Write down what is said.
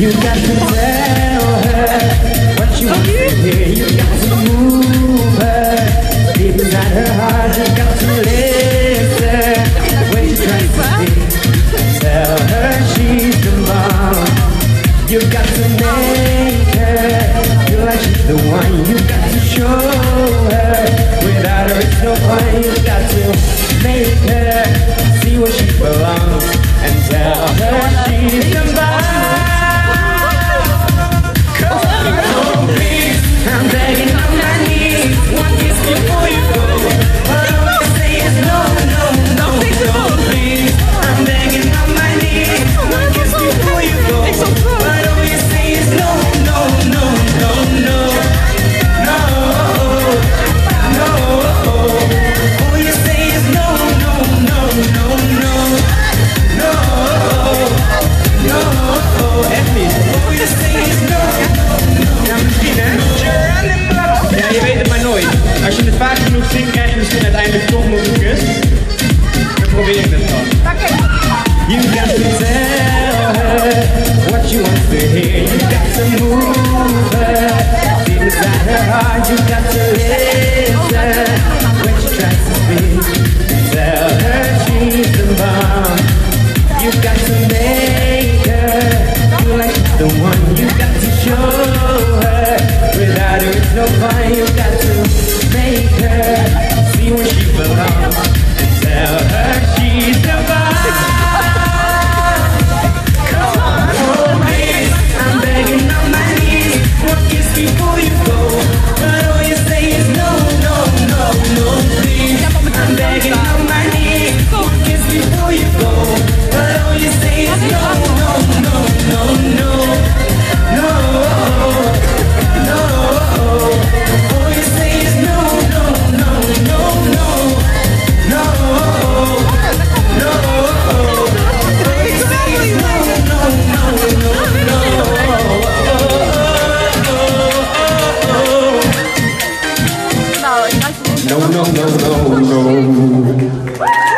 You got to tell her what you want to hear. You got to move her deep inside her heart. You got to listen when she's trying to speak. Tell her she's the bomb. You got to make her feel like she's the one. You got to show her without her it's no fun. Before you go. To move her heart. You got to when she tries to she's bomb. You got to make her feel like the one. You got to show her without her it's no fun. You got to make her see where she belongs no, no, no, no. No.